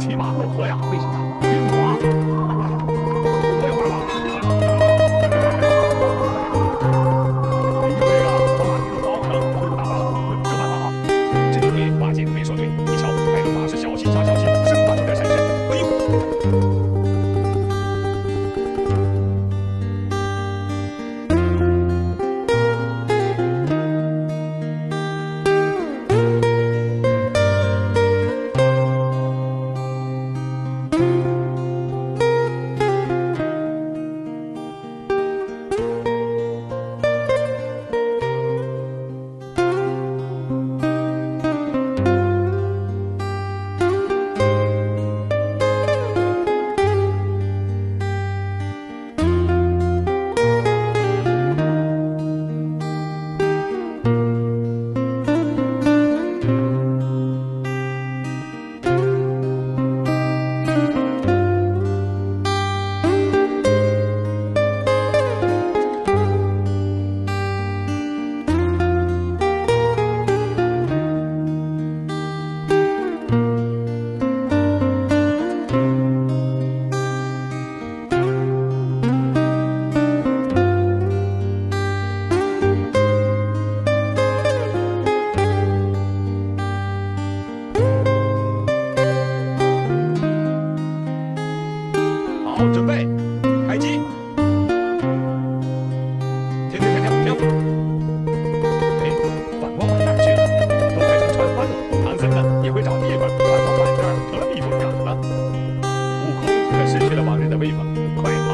骑马过河呀为什么我失去了往日的威风。